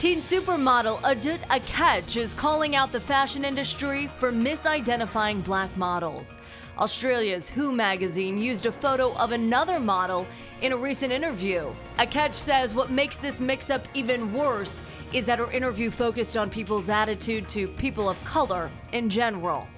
Teen supermodel Adut Akech is calling out the fashion industry for misidentifying black models. Australia's Who magazine used a photo of another model in a recent interview. Akech says what makes this mix up even worse is that her interview focused on people's attitude to people of color in general.